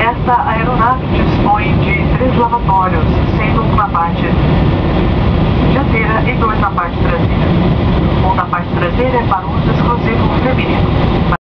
Esta aeronave dispõe de três lavatórios, sendo um na parte dianteira e dois na parte traseira. Um na parte traseira é para uso exclusivo feminino.